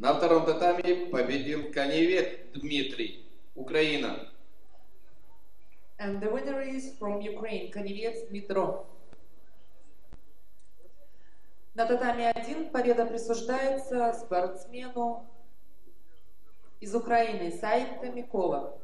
На втором татами победил Каневет Дмитрий, Украина. And the winner is from Ukraine, Каневец Дмитро. На татами 1 победа присуждается спортсмену из Украины Саид Микола.